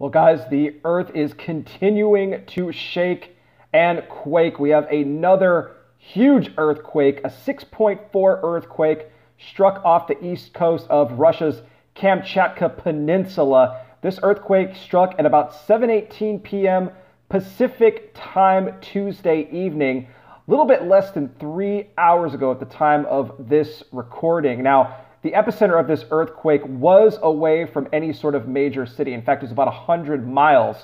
Well, guys, the earth is continuing to shake and quake. We have another huge earthquake, a 6.4 earthquake struck off the east coast of Russia's Kamchatka Peninsula. This earthquake struck at about 7:18 p.m. Pacific time Tuesday evening, a little bit less than 3 hours ago at the time of this recording. Now, the epicenter of this earthquake was away from any sort of major city. In fact, it was about 100 miles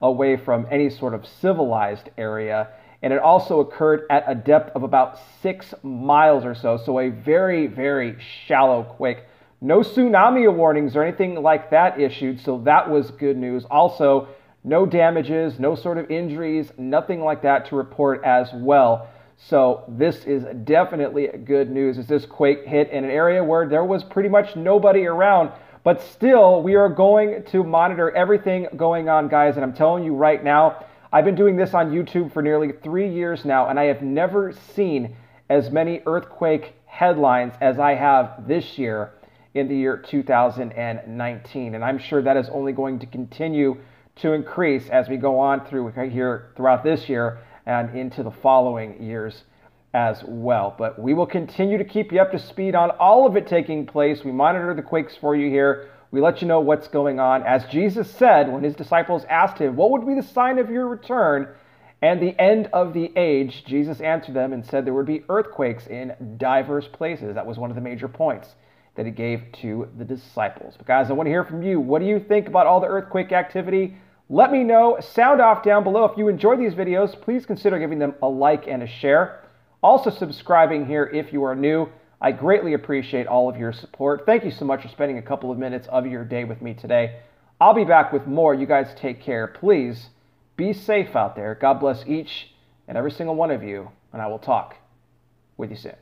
away from any sort of civilized area. And it also occurred at a depth of about six miles or so. So, a very, very shallow quake. No tsunami warnings or anything like that issued. So, that was good news. Also, no damages, no sort of injuries, nothing like that to report as well. So this is definitely good news as this quake hit in an area where there was pretty much nobody around. But still, we are going to monitor everything going on, guys. And I'm telling you right now, I've been doing this on YouTube for nearly three years now, and I have never seen as many earthquake headlines as I have this year in the year 2019. And I'm sure that is only going to continue to increase as we go on through here throughout this year and into the following years as well. But we will continue to keep you up to speed on all of it taking place. We monitor the quakes for you here. We let you know what's going on. As Jesus said when his disciples asked him, What would be the sign of your return and the end of the age? Jesus answered them and said there would be earthquakes in diverse places. That was one of the major points that he gave to the disciples. But guys, I want to hear from you. What do you think about all the earthquake activity? Let me know. Sound off down below. If you enjoy these videos, please consider giving them a like and a share. Also subscribing here if you are new. I greatly appreciate all of your support. Thank you so much for spending a couple of minutes of your day with me today. I'll be back with more. You guys take care. Please be safe out there. God bless each and every single one of you, and I will talk with you soon.